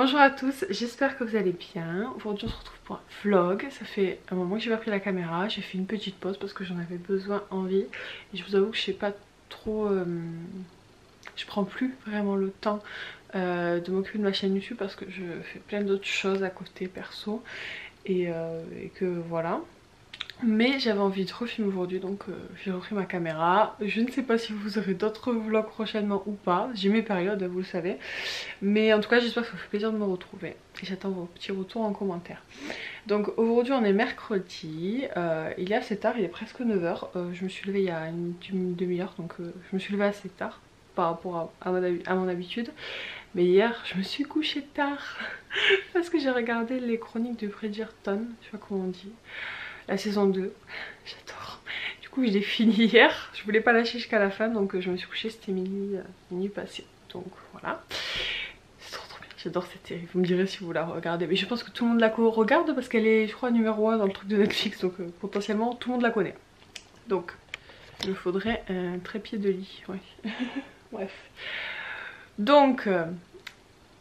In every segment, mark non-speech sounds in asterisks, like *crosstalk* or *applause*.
Bonjour à tous, j'espère que vous allez bien. Aujourd'hui on se retrouve pour un vlog. Ça fait un moment que j'ai pas pris la caméra, j'ai fait une petite pause parce que j'en avais besoin, envie. Et je vous avoue que je sais pas trop... Euh, je prends plus vraiment le temps euh, de m'occuper de ma chaîne YouTube parce que je fais plein d'autres choses à côté perso. Et, euh, et que voilà. Mais j'avais envie de refilmer aujourd'hui donc euh, j'ai repris ma caméra. Je ne sais pas si vous aurez d'autres vlogs prochainement ou pas. J'ai mes périodes, vous le savez. Mais en tout cas j'espère que ça vous fait plaisir de me retrouver. Et j'attends vos petits retours en commentaire. Donc aujourd'hui on est mercredi. Euh, il est assez tard, il est presque 9h. Euh, je me suis levée il y a une, demi-heure donc je me suis levée assez tard par rapport à, à mon habitude. Mais hier je me suis couchée tard *laughs* parce que j'ai regardé les chroniques de Bridgerton, je sais pas comment on dit la saison 2. J'adore. Du coup, je l'ai fini *laughs* hier. Je voulais pas lâcher jusqu'à la fin, donc euh, je me suis couchée, c'était minuit, euh, minuit passé. Donc voilà. C'est trop trop bien. J'adore cette série. Vous me direz si vous la regardez. Mais je pense que tout le monde la regarde parce qu'elle est, je crois, numéro 1 dans le truc de Netflix. Donc euh, potentiellement, tout le monde la connaît. Donc, il me faudrait un trépied de lit. Ouais. *laughs* Bref. Donc,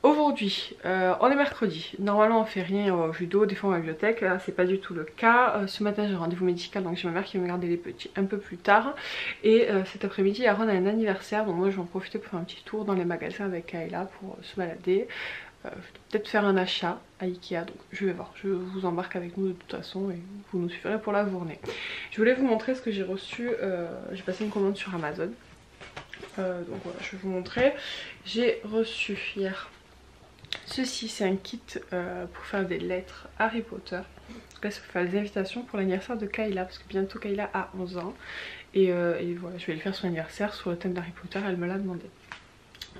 Aujourd'hui, euh, on est mercredi. Normalement, on fait rien au judo, des fois en bibliothèque. Là, c'est pas du tout le cas. Euh, ce matin, j'ai rendez-vous médical, donc j'ai ma mère qui va me garder les petits un peu plus tard. Et euh, cet après-midi, Aaron a un anniversaire, donc moi, je vais en profiter pour faire un petit tour dans les magasins avec Kayla pour se balader. Peut-être faire un achat à Ikea, donc je vais voir. Je vous embarque avec nous de toute façon et vous nous suivrez pour la journée. Je voulais vous montrer ce que j'ai reçu. j'ai passé une commande sur Amazon. donc voilà, je vais vous montrer. J'ai reçu hier Ceci c'est un kit euh, pour faire des lettres Harry Potter. En tout cas faire des invitations pour l'anniversaire de Kayla parce que bientôt Kayla a 11 ans. Euh, et, voilà je vais lui faire son anniversaire sur le thème d'Harry Potter, elle me l'a demandé.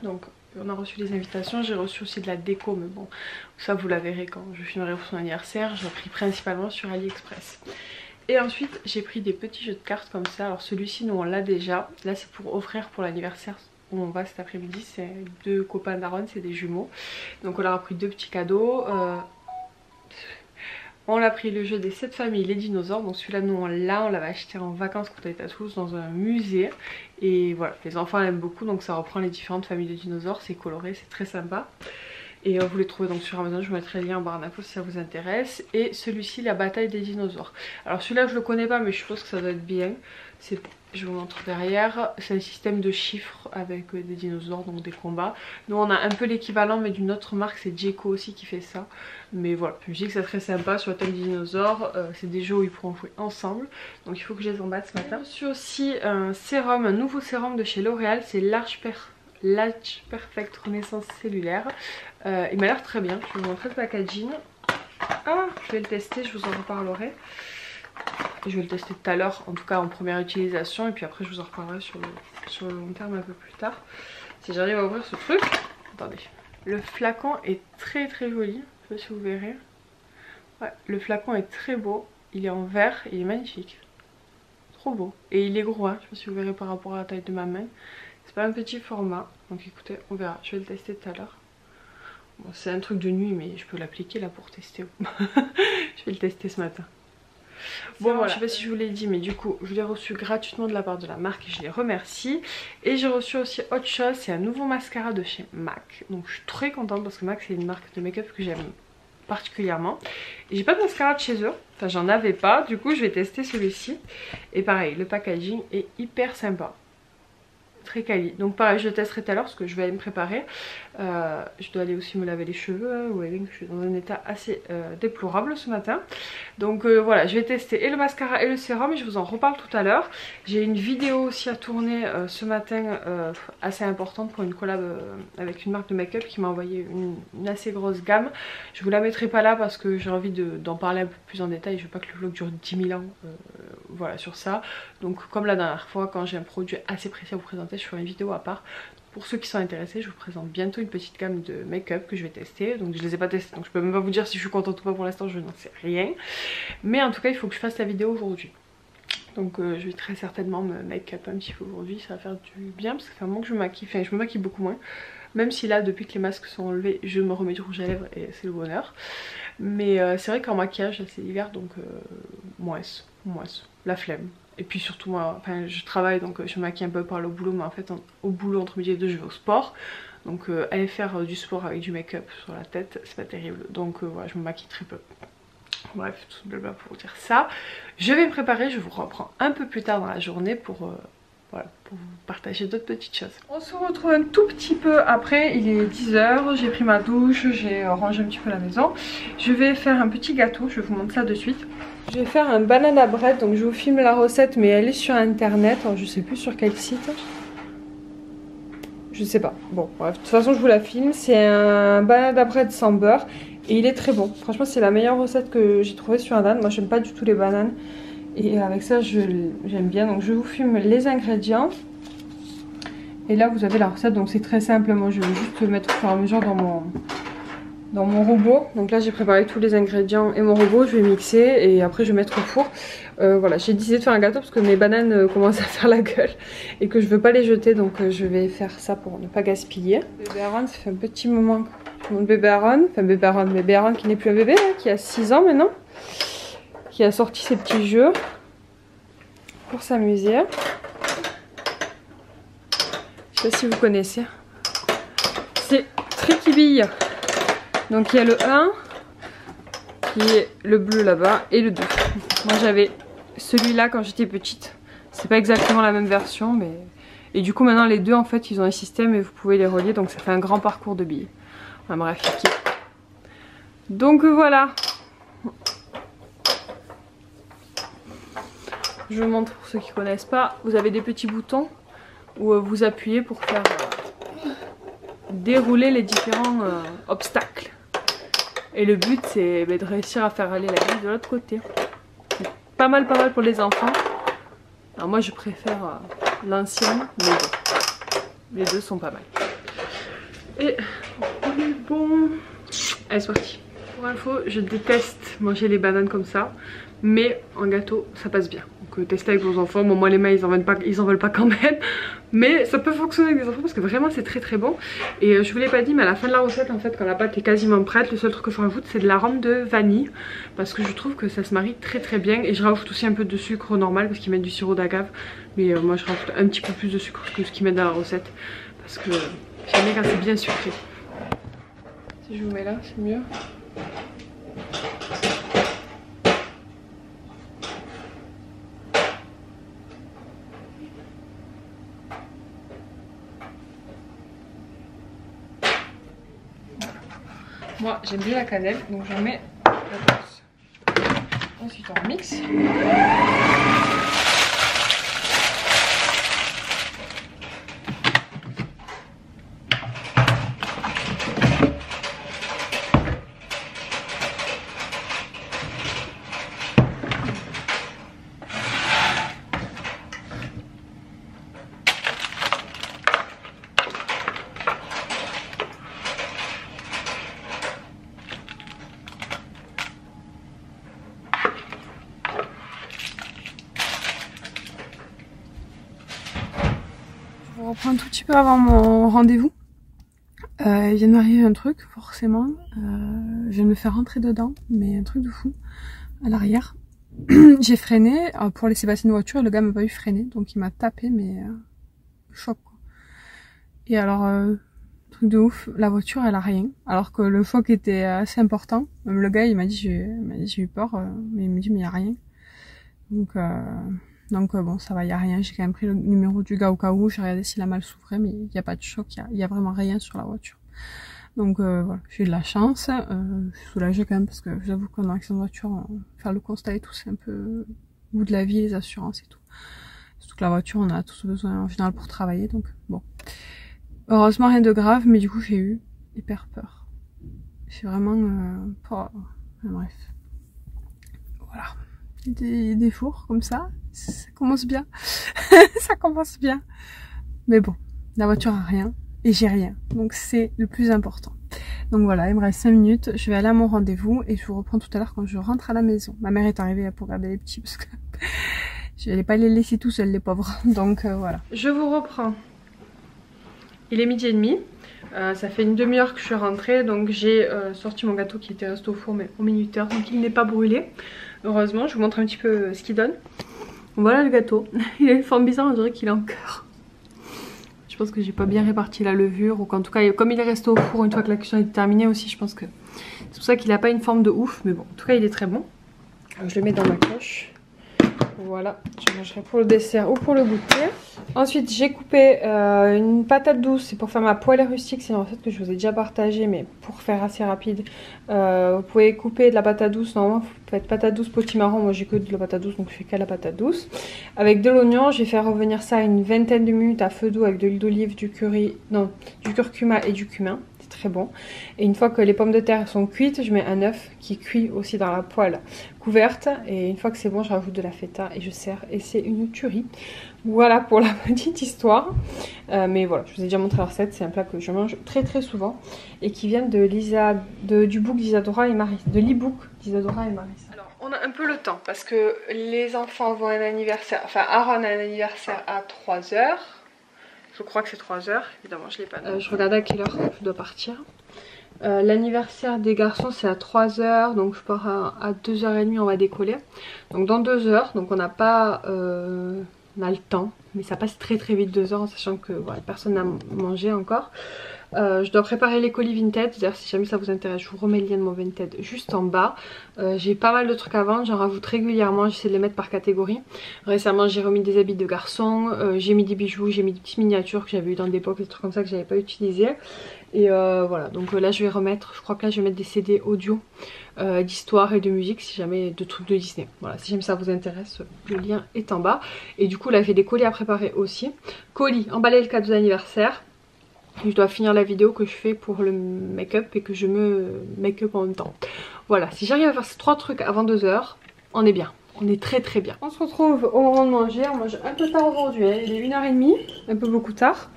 Donc on a reçu des invitations, j'ai reçu aussi de la déco mais bon ça vous la verrez quand je filmerai son anniversaire. J'ai pris principalement sur AliExpress. Et ensuite j'ai pris des petits jeux de cartes comme ça. Alors celui-ci nous on l'a déjà. Là c'est pour offrir pour l'anniversaire où on va cet après-midi. C'est deux copains d'Aaron, c'est des jumeaux. Donc on leur a pris deux petits cadeaux. Euh, on a pris le jeu des 7 familles, les dinosaures. Donc celui-là, nous on l'a, on l'avait acheté en vacances quand on était à Toulouse dans un musée. Et voilà, les enfants l'aiment beaucoup, donc ça reprend les différentes familles de dinosaures. C'est coloré, c'est très sympa. Et vous les trouvez donc sur Amazon, je vous mettrai le lien en barre d'infos si ça vous intéresse. Et celui-ci, la bataille des dinosaures. Alors celui-là je le connais pas mais je suppose que ça doit être bien. C'est je vous montre derrière, c'est un système de chiffres avec euh, des dinosaures, donc des combats. Nous on a un peu l'équivalent mais d'une autre marque, c'est Jeko aussi qui fait ça. Mais voilà, je me dis que c'est très sympa sur la thème des dinosaures, euh, c'est des jeux où ils pourront jouer ensemble. Donc il faut que je les embatte ce matin. Suis aussi un sérum, un nouveau sérum de chez L'Oréal, c'est Large, Perfect Renaissance Cellulaire. Euh, il m'a l'air très bien, je vais vous montrer le packaging. Ah, je vais le tester, je vous en reparlerai. Je vais le tester tout à l'heure, en tout cas en première utilisation. Et puis après je vous en reparlerai sur le, long terme un peu plus tard. Si j'arrive à ouvrir ce truc. Attendez. Le flacon est très très joli. Je sais pas si vous verrez. Ouais, le flacon est très beau. Il est en verre il est magnifique. Trop beau. Et il est gros, hein. je sais pas si vous verrez par rapport à la taille de ma main. C'est pas un petit format. Donc écoutez, on verra. Je vais le tester tout à l'heure. C'est un truc de nuit, mais je peux l'appliquer là pour tester. *laughs* je vais le tester ce matin. Bon voilà. je sais pas si je vous l'ai dit mais du coup je l'ai reçu gratuitement de la part de la marque et je les remercie. Et j'ai reçu aussi autre chose, c'est un nouveau mascara de chez MAC. Donc je suis très contente parce que MAC c'est une marque de make-up que j'aime particulièrement. Et j'ai pas de mascara de chez eux, enfin j'en avais pas, du coup je vais tester celui-ci. Et pareil, le packaging est hyper sympa très quali. Donc pareil, je testerai tout à l'heure parce que je vais aller me préparer. Euh, je dois aller aussi me laver les cheveux. Hein, vous voyez que je suis dans un état assez euh, déplorable ce matin. Donc euh, voilà, je vais tester et le mascara et le sérum et je vous en reparle tout à l'heure. J'ai une vidéo aussi à tourner ce matin assez importante pour une collab avec une marque de make-up qui m'a envoyé une, assez grosse gamme. Je vous la mettrai pas là parce que j'ai envie d'en parler un peu plus en détail. Je veux pas que le vlog dure 10 000 ans voilà, sur ça. Donc comme la dernière fois, quand j'ai un produit assez précis à vous présenter, je ferai une vidéo à part. Pour ceux qui sont intéressés, je vous présente bientôt une petite gamme de make-up que je vais tester. Donc je les ai pas testés, donc je peux même pas vous dire si je suis contente ou pas pour l'instant, je n'en sais rien. Mais en tout cas, il faut que je fasse la vidéo aujourd'hui. Donc euh, je vais très certainement me make-up un petit peu aujourd'hui, ça va faire du bien parce que ça fait un moment que je me maquille, enfin je me maquille beaucoup moins. Même si là, depuis que les masques sont enlevés, je me remets du rouge à lèvres et c'est le bonheur. Mais euh, c'est vrai qu'en maquillage, c'est l'hiver, donc euh, moins, moins, la flemme. Et puis surtout moi, enfin je travaille donc je me maquille un peu par le boulot mais en fait au boulot entre midi et deux je vais au sport. Donc euh, aller faire euh, du sport avec du make-up sur la tête c'est pas terrible. Donc euh, voilà je me maquille très peu. Bref tout simplement pour dire ça. Je vais me préparer, je vous reprends un peu plus tard dans la journée pour... Pour vous partager d'autres petites choses. On se retrouve un tout petit peu après, il est 10h, j'ai pris ma douche, j'ai rangé un petit peu la maison. Je vais faire un petit gâteau, je vous montrer ça de suite. Je vais faire un banana bread, donc je vous filme la recette mais elle est sur internet, alors je sais plus sur quel site. Je sais pas, bon bref, de toute façon je vous la filme, c'est un banana bread sans beurre et il est très bon. Franchement c'est la meilleure recette que j'ai trouvée sur internet, moi j'aime pas du tout les bananes et avec ça j'aime bien. Donc je vous filme les ingrédients. Et là vous avez la recette, donc c'est très simple, moi je vais juste mettre au fur et à mesure dans mon, dans mon robot. Donc là j'ai préparé tous les ingrédients et mon robot, je vais mixer et après je vais mettre au four. Euh, voilà, j'ai décidé de faire un gâteau parce que mes bananes euh, commencent à *laughs* faire la gueule et que je veux pas les jeter donc euh, je vais faire ça pour ne pas gaspiller. Bébé Aaron, ça fait un petit moment. Mon bébé Aaron, enfin bébé Aaron, bébé Aaron qui n'est plus un bébé, hein, qui a 6 ans maintenant, qui a sorti ses petits jeux pour s'amuser. Je sais pas si vous connaissez. C'est Tricky donc il y a le 1 qui est le bleu là-bas et le 2. Moi j'avais celui-là quand j'étais petite. C'est pas exactement la même version mais... Et du coup maintenant les deux en fait ils ont un système et vous pouvez les relier donc ça fait un grand parcours de billes. Enfin bref, Donc voilà. Je vous montre pour ceux qui connaissent pas. Vous avez des petits boutons où euh, vous appuyez pour faire euh, dérouler les différents euh, obstacles. Et le but c'est bah, de réussir à faire aller la grille de l'autre côté. Pas mal pas mal pour les enfants. Alors moi je préfère euh, l'ancienne, mais bon. Les deux sont pas mal. Et on est bon. Allez c'est parti. Pour info, je déteste manger les bananes comme ça. Mais en gâteau ça passe bien tester avec vos enfants. Bon moi les mains ils en, veulent pas, quand même. *laughs* Mais ça peut fonctionner avec des enfants parce que vraiment c'est très très bon. Et euh, je vous l'ai pas dit mais à la fin de la recette en fait quand la pâte est quasiment prête, le seul truc que je rajoute c'est de l'arôme de vanille. Parce que je trouve que ça se marie très très bien. Et je rajoute aussi un peu de sucre normal parce qu'ils mettent du sirop d'agave. Mais euh, moi je rajoute un petit peu plus de sucre que ce qu'ils mettent dans la recette. Parce que j'aime bien quand c'est bien sucré. Si je vous mets là c'est mieux. Moi j'aime bien la cannelle, donc j'en mets la. Ensuite on mixe. un tout petit avant mon rendez-vous. Euh, il vient de m'arriver un truc, forcément. Euh, je viens de me faire rentrer dedans, mais un truc de fou. À l'arrière. *clears throat* J'ai freiné euh, pour laisser passer une voiture et le gars m'a pas eu freiner. Donc il m'a tapé, mais euh, choc quoi. Et alors, euh, truc de ouf, la voiture elle a rien. Alors que le choc était assez important. Même le gars il m'a dit j'ai eu peur, mais il me dit mais il y a rien. Donc donc euh, bon, ça va, il y a rien. J'ai quand même pris le numéro du gars au cas où. J'ai regardé si la malle s'ouvrait, mais il n'y a pas de choc. Il y a, vraiment rien sur la voiture. Donc euh, voilà, j'ai de la chance. Euh, je suis soulagée quand même parce que j'avoue qu'en accident de voiture, faire le constat et tout, c'est un peu bout de la vie, les assurances et tout. Surtout que la voiture, on a tous besoin en général pour travailler. Donc bon. Heureusement, rien de grave, mais du coup, j'ai eu hyper peur. J'ai vraiment... Euh, pas... bref. Voilà. Des, fours comme ça, ça commence bien. *laughs* ça commence bien. Mais bon, la voiture a rien et j'ai rien. Donc c'est le plus important. Donc voilà, il me reste 5 minutes. Je vais aller à mon rendez-vous et je vous reprends tout à l'heure quand je rentre à la maison. Ma mère est arrivée pour garder les petits parce que *laughs* je n'allais pas les laisser tout seuls les pauvres. Donc euh, voilà. Je vous reprends. Il est midi et demi. Euh, ça fait une demi-heure que je suis rentrée donc j'ai euh, sorti mon gâteau qui était resté au four mais au minuteur donc il n'est pas brûlé heureusement je vous montre un petit peu ce qu'il donne Voilà le gâteau. *laughs* Il a une forme bizarre, on dirait qu'il est en cœur. Je pense que j'ai pas bien réparti la levure ou qu'en tout cas comme il est resté au four une fois que la cuisson est terminée aussi je pense que c'est pour ça qu'il a pas une forme de ouf mais bon en tout cas il est très bon. Je le mets dans ma poche. Voilà, je mangerai pour le dessert ou pour le goûter. Ensuite, j'ai coupé euh, une patate douce. C'est pour faire ma poêlée rustique. C'est une recette que je vous ai déjà partagée, mais pour faire assez rapide. Euh, vous pouvez couper de la patate douce. Normalement, vous faites patate douce potimarron. Moi, j'ai que de la patate douce, donc je fais qu'à la patate douce. Avec de l'oignon, je vais faire revenir ça une vingtaine de minutes à feu doux avec de l'huile d'olive, du curry, non, du curcuma et du cumin très bon. Et une fois que les pommes de terre sont cuites, je mets un œuf qui cuit aussi dans la poêle couverte. Et une fois que c'est bon, je rajoute de la feta et je sers. Et c'est une tuerie. Voilà pour la *laughs* petite histoire. Euh, mais voilà, je vous ai déjà montré la recette. C'est un plat que je mange très très souvent et qui vient de Lisa, de, du book d'Isadora et Marie, de l'e-book d'Isadora et Marie. Alors, on a un peu le temps parce que les enfants vont un anniversaire, enfin Aaron a un anniversaire à 3h. Je crois que c'est 3 heures. Évidemment, je l'ai pas. Euh, je regardais à quelle heure je dois partir. Euh, l'anniversaire des garçons c'est à 3h donc je pars à, 2h30 on va décoller donc dans 2 heures donc on n'a pas euh, on a le temps mais ça passe très très vite 2 heures en sachant que personne n'a mangé encore euh, je dois préparer les colis Vinted, d'ailleurs si jamais ça vous intéresse je vous remets le lien de mon Vinted juste en bas. Euh, j'ai pas mal de trucs à vendre, j'en rajoute régulièrement, j'essaie de les mettre par catégorie. Récemment j'ai remis des habits de garçon, euh, j'ai mis des bijoux, j'ai mis des petites miniatures que j'avais eu dans l'époque, des trucs comme ça que j'avais pas utilisé. Et voilà, donc là je vais remettre, je crois que là je vais mettre des CD audio d'histoire et de musique si jamais de trucs de Disney. Voilà, si jamais ça vous intéresse, le lien est en bas. Et du coup là j'ai des colis à préparer aussi. Colis, emballer le cadeau d'anniversaire je dois finir la vidéo que je fais pour le make-up et que je me make-up en même temps. Voilà, si j'arrive à faire ces trois trucs avant 2h, on est bien. On est très très bien. On se retrouve au moment de manger. On mange un peu tard aujourd'hui. Hein. Il est 1h30, un peu beaucoup tard.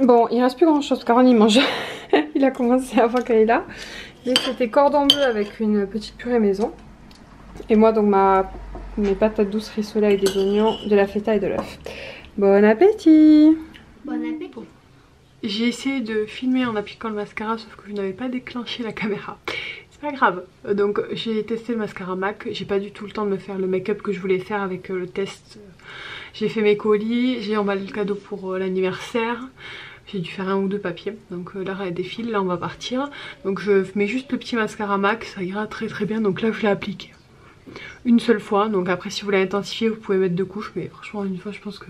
Bon, il reste plus grand chose car on y mange. *laughs* il a commencé avant qu'elle est là. C'était cordon bleu avec une petite purée maison. Et moi donc ma mes patates douces rissolées avec des oignons, de la feta et de l'œuf. Bon appétit J'ai essayé de filmer en appliquant le mascara sauf que je n'avais pas déclenché la caméra. C'est pas grave. Donc j'ai testé le mascara MAC. J'ai pas du tout le temps de me faire le make-up que je voulais faire avec euh, le test. J'ai fait mes colis, j'ai emballé le cadeau pour euh, l'anniversaire. J'ai dû faire un ou deux papiers. Donc euh, là elle défile, là on va partir. Donc je mets juste le petit mascara MAC, ça ira très très bien. Donc là je l'ai appliqué une seule fois. Donc après si vous voulez intensifier vous pouvez mettre deux couches. Mais franchement une fois je pense que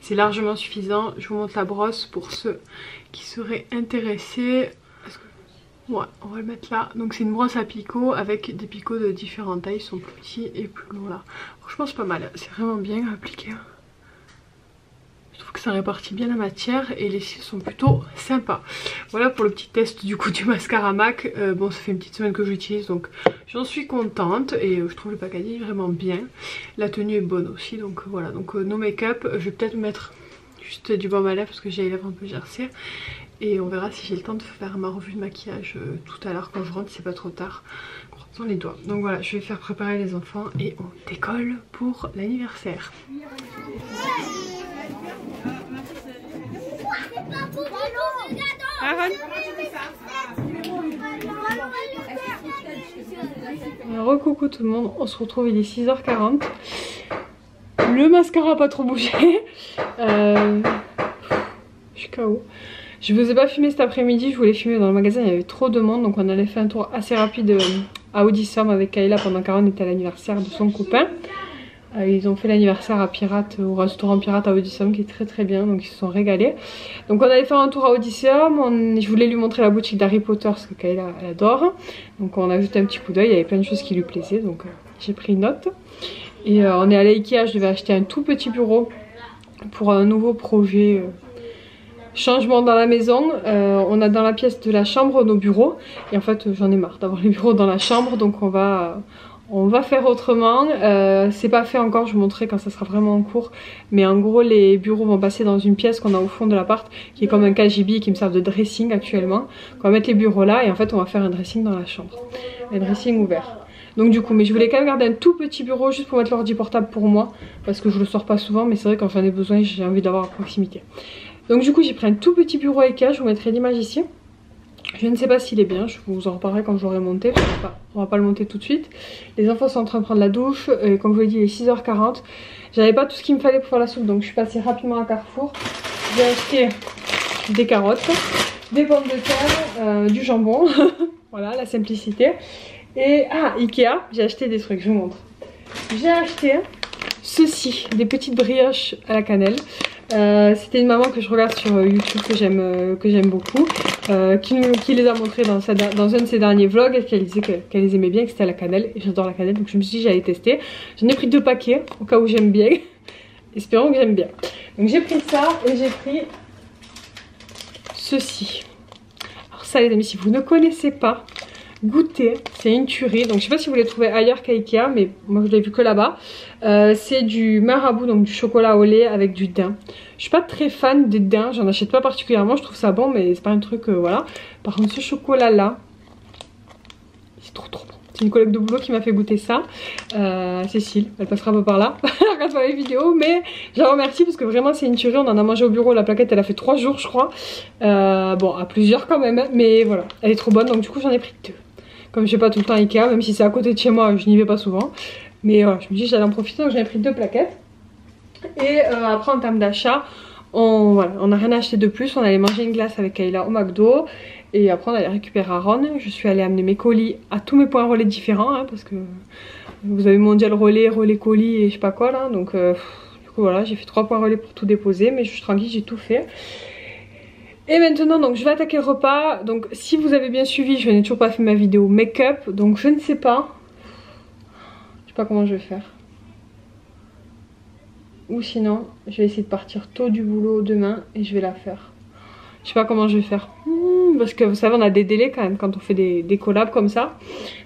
c'est largement suffisant. Je vous montre la brosse pour ceux qui seraient intéressés. Ouais, on va le mettre là. Donc c'est une brosse à picots avec des picots de différentes tailles. Ils sont plus petits et plus longs là. Franchement c'est pas mal. C'est vraiment bien appliqué que ça répartit bien la matière et les cils sont plutôt sympas. Voilà pour le petit test du coup du mascara MAC. Euh, bon ça fait une petite semaine que j'utilise donc j'en suis contente et euh, je trouve le packaging vraiment bien. La tenue est bonne aussi donc euh, voilà donc nos make-up je vais peut-être mettre juste du baume à lèvres parce que j'ai les lèvres un peu gercées et on verra si j'ai le temps de faire ma revue de maquillage tout à l'heure quand je rentre c'est pas trop tard dans les doigts donc voilà je vais faire préparer les enfants et on décolle pour l'anniversaire Recoucou tout le monde, on se retrouve il est 6h40 Le mascara a pas trop bougé. *laughs* Euh, Je suis KO Je vous ai pas filmé cet après-midi, je voulais filmer dans le magasin, il y avait trop de monde Donc on allait faire un tour assez rapide euh, à Audissom avec Kayla pendant qu'Aaron était à l'anniversaire de son copain. euh, ils ont fait l'anniversaire à Pirate, au restaurant Pirate à Odysseum qui est très très bien, donc ils se sont régalés. Donc on allait faire un tour à Odysseum, je voulais lui montrer la boutique d'Harry Potter parce que Kayla elle adore. Donc on a jeté un petit coup d'œil, il y avait plein de choses qui lui plaisaient, donc euh, j'ai pris note. Et euh, on est allé à Ikea, je devais acheter un tout petit bureau pour un nouveau projet changement dans la maison. on a dans la pièce de la chambre nos bureaux. Et en fait, j'en ai marre d'avoir les bureaux dans la chambre. Donc on va, on va faire autrement, euh, c'est pas fait encore, je vous montrerai quand ça sera vraiment en cours. Mais en gros les bureaux vont passer dans une pièce qu'on a au fond de l'appart qui est comme un KGB qui me sert de dressing actuellement. On va mettre les bureaux là et en fait on va faire un dressing dans la chambre. Un dressing ouvert. Donc du coup, mais je voulais quand même garder un tout petit bureau juste pour mettre l'ordi portable pour moi. Parce que je le sors pas souvent mais c'est vrai quand j'en ai besoin j'ai envie d'avoir à proximité. Donc du coup j'ai pris un tout petit bureau Ikea, je vous mettrai l'image ici. Je ne sais pas s'il est bien, je vous en reparlerai quand j'aurai monté, on va, va pas le monter tout de suite. Les enfants sont en train de prendre la douche, comme je vous l'ai dit il est 6h40. J'avais pas tout ce qu'il me fallait pour faire la soupe donc je suis passée rapidement à Carrefour. J'ai acheté des carottes, des pommes de terre, euh, du jambon, *laughs* voilà la simplicité. Et ah Ikea, j'ai acheté des trucs, je vous montre. J'ai acheté ceci, des petites brioches à la cannelle. Euh, c'était une maman que je regarde sur YouTube que j'aime euh, que beaucoup, qui, les a montrées dans, un de ses derniers vlogs et qu'elle disait qu'elle les aimait bien, que c'était la cannelle. Et j'adore la cannelle, donc je me suis dit j'allais tester. J'en ai pris deux paquets au cas où j'aime bien. *laughs* Espérons que j'aime bien. Donc j'ai pris ça et j'ai pris ceci. Alors ça les amis, si vous ne connaissez pas, goûter. C'est une tuerie. Donc je sais pas si vous les trouvez ailleurs qu'à Ikea, mais moi je l'ai vu que là-bas. Euh, c'est du marabout, donc du chocolat au lait avec du daim. Je suis pas très fan des daims, j'en achète pas particulièrement, je trouve ça bon, mais c'est pas un truc, euh, voilà. Par contre ce chocolat là, c'est trop trop bon. C'est une collègue de boulot qui m'a fait goûter ça. Euh, Cécile, elle passera pas par là. *laughs* elle regarde les vidéos, mais je la remercie parce que vraiment c'est une tuerie. On en a mangé au bureau. La plaquette elle a fait 3 jours, je crois. bon, à plusieurs quand même, mais voilà, elle est trop bonne. Donc du coup j'en ai pris deux. Comme je sais pas tout le temps Ikea, même si c'est à côté de chez moi, je n'y vais pas souvent. Mais euh, je me dis j'allais en profiter, donc j'avais pris deux plaquettes. Et euh, après en termes d'achat, on voilà, n'a rien acheté de plus. On allait manger une glace avec Kayla au McDo. Et après on allait récupérer à Ron. Je suis allée amener mes colis à tous mes points relais différents. Hein, parce que vous avez mondial relais, relais colis et je sais pas quoi là. Donc euh, du coup voilà, j'ai fait trois points relais pour tout déposer. Mais je suis tranquille, j'ai tout fait. Et maintenant donc je vais attaquer le repas. Donc si vous avez bien suivi, je n'ai toujours pas fait ma vidéo make-up. Donc je ne sais pas. Je sais pas comment je vais faire. Ou sinon, je vais essayer de partir tôt du boulot demain et je vais la faire. Je sais pas comment je vais faire. Hmm, parce que vous savez, on a des délais quand même quand on fait des, collabs comme ça.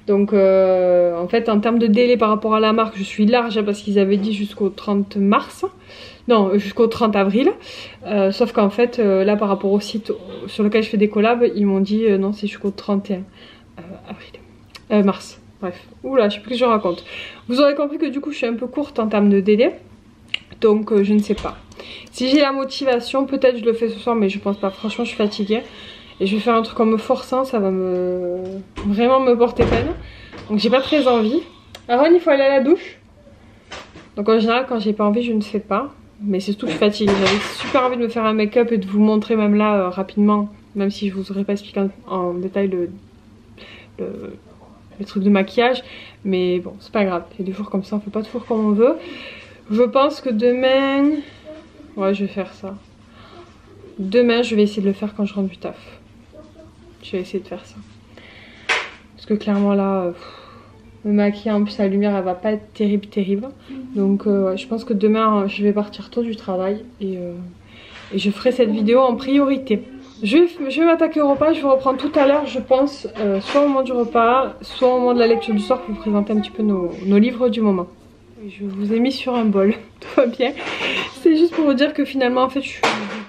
Donc euh, en fait, en termes de délai par rapport à la marque, je suis large parce qu'ils avaient dit jusqu'au 30 mars. Non, jusqu'au 30 avril. Euh, sauf qu'en fait, euh, là, par rapport au site sur lequel je fais des collabs, ils m'ont dit non, c'est jusqu'au 31 avril. mars. Bref. Oula, je sais plus ce que je raconte. Vous aurez compris que du coup, je suis un peu courte en termes de délai. Donc, je ne sais pas. Si j'ai la motivation, peut-être je le fais ce soir, mais je pense pas. Franchement, je suis fatiguée. Et je vais faire un truc en me forçant, ça va me vraiment me porter peine. Donc, j'ai pas très envie. Aaron, il faut aller à la douche. Donc, en général, quand j'ai pas envie, je ne sais pas. Mais c'est surtout que je fatigue. J'avais super envie de me faire un make-up et de vous montrer même là euh, rapidement. Même si je vous aurais pas expliqué en, détail le, le, truc de maquillage. Mais bon, c'est pas grave. Il y a des jours comme ça, on fait pas toujours comme on veut. Je pense que demain... Ouais, je vais faire ça. Demain, je vais essayer de le faire quand je rentre du taf. Je vais essayer de faire ça. Parce que clairement là... Euh, me maquiller. En plus, la lumière, elle va pas être terrible, terrible. Donc, euh, je pense que demain, je vais partir tôt du travail et, euh, je ferai cette vidéo en priorité. Je vais, m'attaquer au repas, je vais reprendre tout à l'heure, je pense, euh, soit au moment du repas, soit au moment de la lecture du soir pour vous présenter un petit peu nos livres du moment. Je vous ai mis sur un bol, *laughs* tout va bien. C'est juste pour vous dire que finalement, en fait, je suis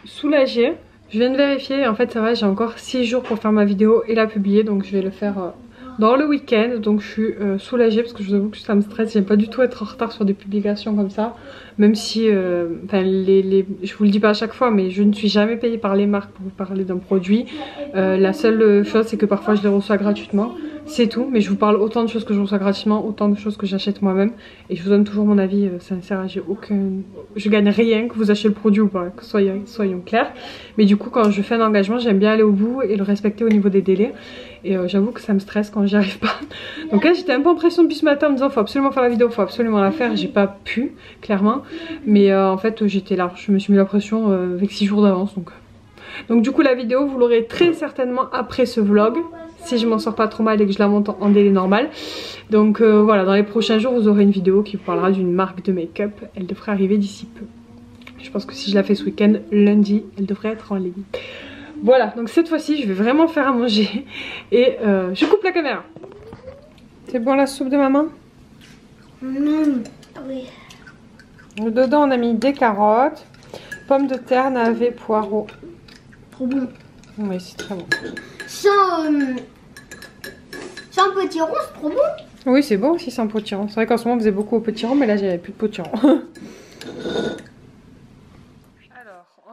soulagée. Je viens de vérifier, en fait, ça va, j'ai encore 6 jours pour faire ma vidéo et la publier, donc je vais le faire dans le week-end. Donc je suis euh, soulagée parce que je vous avoue que ça me stresse. J'aime pas du tout être en retard sur des publications comme ça. Même si, euh, je vous le dis pas à chaque fois, mais je ne suis jamais payée par les marques pour vous parler d'un produit. Euh, la seule chose, c'est que parfois je les reçois gratuitement. C'est tout, mais je vous parle autant de choses que je reçois gratuitement, autant de choses que j'achète moi-même. Et je vous donne toujours mon avis sincère, j'ai aucun... Je gagne rien que vous achetez le produit ou pas, soyons, soyons clairs. Mais du coup, quand je fais un engagement, j'aime bien aller au bout et le respecter au niveau des délais. Et euh, j'avoue que ça me stresse quand j'y arrive pas. Donc là, j'étais un peu en pression depuis ce matin en me disant faut absolument faire la vidéo, faut absolument la faire. J'ai pas pu, clairement. Mais euh, en fait, j'étais là. Je me suis mis la pression avec 6 jours d'avance. Donc... donc du coup, la vidéo, vous l'aurez très certainement après ce vlog si je m'en sors pas trop mal et que je la monte en délai normal. Donc euh, voilà, dans les prochains jours, vous aurez une vidéo qui vous parlera d'une marque de make-up. Elle devrait arriver d'ici peu. Je pense que si je la fais ce week-end, lundi, elle devrait être en ligne. Voilà, donc cette fois-ci, je vais vraiment faire à manger et euh, je coupe la caméra. C'est bon la soupe de maman? Mmh, oui. Dedans, on a mis des carottes, pommes de terre, navets, poireaux. Trop bon. Oui, c'est très bon. Sans, euh, sans potiron, c'est trop bon. Oui, c'est bon aussi sans potiron. C'est vrai qu'en ce moment, on faisait beaucoup au potiron, mais là, j'avais plus de potiron. *laughs*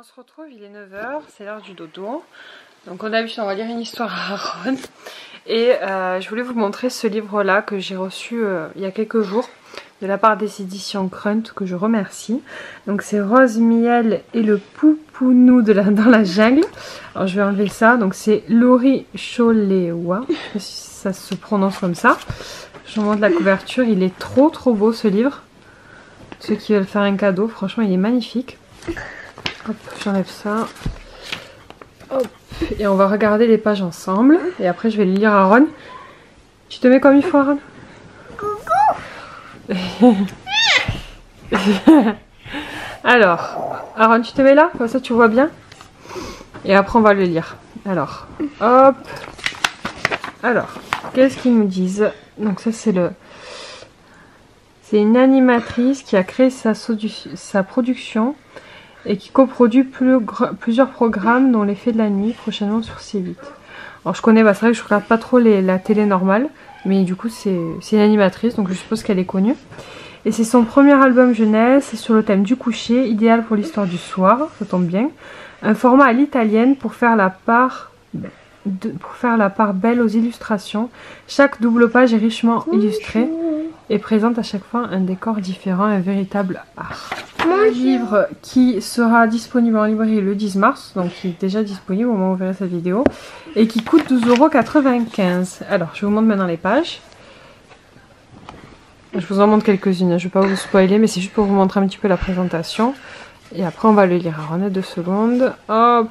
On se retrouve, il est 9h, c'est l'heure du dodo. Donc on a vu, on va lire une histoire à Aaron. Et euh, je voulais vous montrer ce livre-là que j'ai reçu euh, il y a quelques jours de la part des éditions Crunt que je remercie. Donc c'est Rose Miel et le Poupounou de la, dans la jungle. Alors je vais enlever ça. Donc c'est Laurie Cholewa. Ça se prononce comme ça. Je vous montre la couverture. Il est trop trop beau ce livre. Ceux qui veulent faire un cadeau, franchement il est magnifique. J'enlève ça. Hop. Et on va regarder les pages ensemble. Et après, je vais les lire à Ron. Tu te mets comme il faut, Ron *laughs* Alors, Aaron, tu te mets là? Comme ça, tu vois bien. Et après, on va le lire. Alors, hop. Alors, qu'est-ce qu'ils nous disent? Donc ça, c'est le... C'est une animatrice qui a créé sa, sa production et qui coproduit plus, plusieurs programmes dont l'effet de la nuit prochainement sur C8. Alors je connais, bah, c'est vrai que je regarde pas trop les, la télé normale, mais du coup c'est une animatrice, donc je suppose qu'elle est connue. Et c'est son premier album jeunesse, c'est sur le thème du coucher, idéal pour l'histoire du soir, ça tombe bien. Un format à l'italienne pour faire la part pour faire la part belle aux illustrations. Chaque double page est richement illustrée et présente à chaque fois un décor différent, un véritable art. Un livre qui sera disponible en librairie le 10 mars, donc qui est déjà disponible au moment où vous verrez cette vidéo, et qui coûte 12,95€. Alors, je vous montre maintenant les pages. Je vous en montre quelques-unes, je ne vais pas vous spoiler, mais c'est juste pour vous montrer un petit peu la présentation. Et après, on va le lire. Alors, on a deux secondes. Hop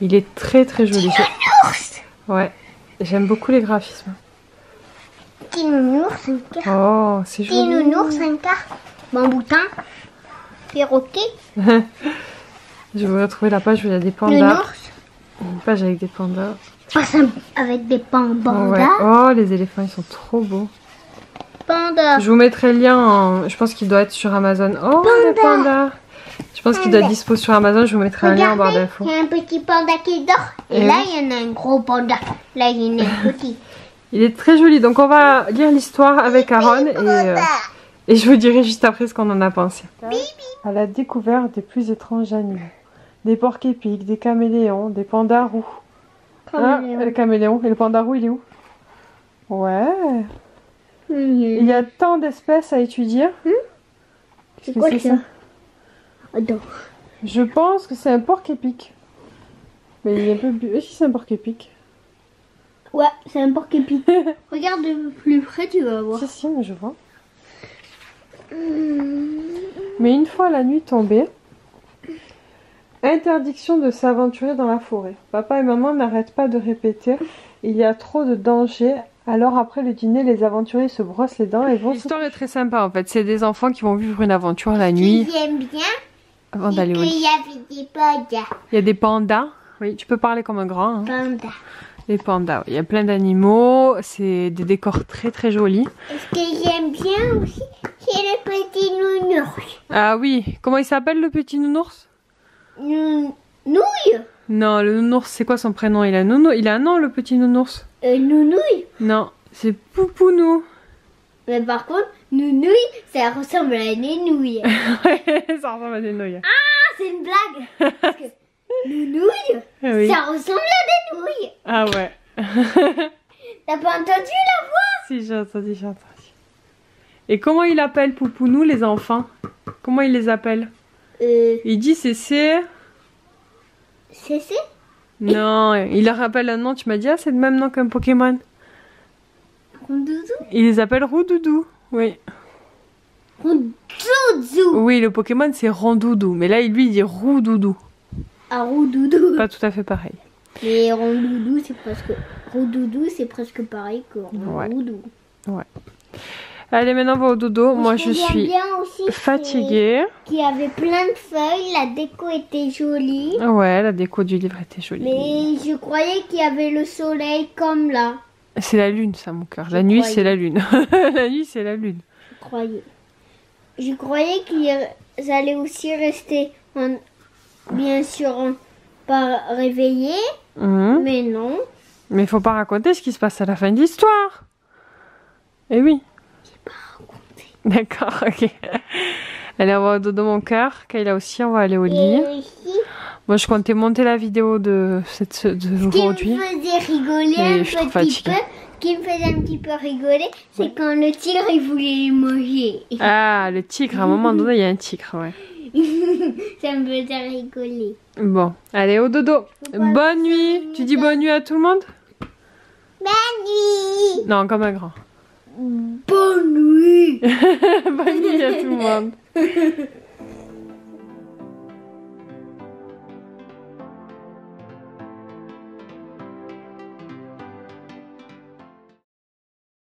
Il est très très joli. Ouais, j'aime beaucoup les graphismes. Petit nounours, un carte. Oh, c'est joli. Petit nounours, un carte. Bamboutin. Perroquet. *laughs* je vais retrouver la page où il y a des pandas. Nounours. Une page avec des pandas. avec des pandas. Ouais. Oh, les éléphants, ils sont trop beaux. Panda. Je vous mettrai le lien, en... je pense qu'il doit être sur Amazon. Oh, panda. les pandas. Je pense qu'il doit être dispo sur Amazon, je vous mettrai un lien en barre d'infos. il y a un petit panda qui dort. Et, Et là, il y en a un gros panda. Là, il y en a un petit. *laughs* Il est très joli, donc on va lire l'histoire avec Aaron et, euh, et je vous dirai juste après ce qu'on en a pensé. À la découverte des plus étranges animaux. Des porcs épiques, des caméléons, des pandas roux. Ah, le caméléon. Et le panda roux, il est où? Ouais. Il y a tant d'espèces à étudier. C'est quoi que ça? Attends. Je pense que c'est un porc épique. Mais il est un peu... bu- Si c'est un porc épique. Ouais, c'est un porc épique. *laughs* Regarde de plus près, tu vas voir. Si, si, mais je vois. Mais une fois la nuit tombée, interdiction de s'aventurer dans la forêt. Papa et maman n'arrêtent pas de répéter il y a trop de danger. Alors après le dîner, les aventuriers se brossent les dents et vont. L'histoire est très sympa en fait. C'est des enfants qui vont vivre une aventure la nuit J'aime bien. avant d'aller au lit. qu'il y avait des pandas. Il y a des pandas. Oui, tu peux parler comme un grand. hein. Pandas. Les pandas. Il y a plein d'animaux. C'est des décors très très jolis. Ce que j'aime bien aussi, c'est le petit nounours? Ah oui. Comment il s'appelle le petit nounours? Nou- Nouille Non, le nounours, c'est quoi son prénom? Il a, nounou... il a un nom, le petit nounours euh, Nounouille Non, c'est Poupounou. Mais par contre, Nounouille, ça ressemble à une nouille. *laughs* ça ressemble à des nouilles. Ah, c'est une blague *laughs* Parce que Nounouille, Ah oui. ça ressemble à des nouilles. Ah ouais. *laughs* T'as pas entendu la voix? Si, j'ai entendu, j'ai entendu. Et comment il appelle Poupounou, les enfants? Comment il les appelle? Euh, Il dit c'est c'est Non, il leur appelle un nom, tu m'as dit, ah, c'est le même nom qu'un Pokémon. Rondoudou Il les appelle Roudoudou. Oui. Rondoudou Oui, le Pokémon c'est Rondoudou. Mais là, lui, il dit Roudoudou. Ah, Rondoudou Pas tout à fait pareil. Mais Rondoudou, c'est presque... Rondoudou, c'est presque pareil que Rondoudou. Allez, maintenant, on va au dodo. Moi, je suis aussi, fatiguée. Qu'il y avait plein de feuilles, la déco était jolie. Ouais, la déco du livre était jolie. Mais je croyais qu'il y avait le soleil comme là. C'est la lune, ça, mon cœur. Je La nuit, c'est la lune. *laughs* la nuit, c'est la lune. Je croyais. Je croyais qu'ils allaient aussi rester, en- bien sûr, pas réveillés. Mhm. Mais non. Mais il faut pas raconter ce qui se passe à la fin de l'histoire. Eh oui. D'accord, ok. Allez, on va au dodo, mon cœur. Kayla aussi, on va aller au lit. Moi, je comptais monter la vidéo de cette Ce qui me d'aujourd'hui. faisait rigoler un petit peu, qui me faisait un petit peu rigoler, c'est quand le tigre il voulait les manger. Ah, le tigre. À un *laughs* moment donné, il y a un tigre, ouais. *laughs* Ça me faisait rigoler. Bon, allez, au dodo. Bonne nuit. Tu dis bonne nuit à tout le monde Bonne nuit Non, comme un grand. Bonne nuit *laughs* bonne nuit à tout le monde. *laughs*